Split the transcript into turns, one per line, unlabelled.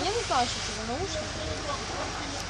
Мне не знаю, что это за наушники.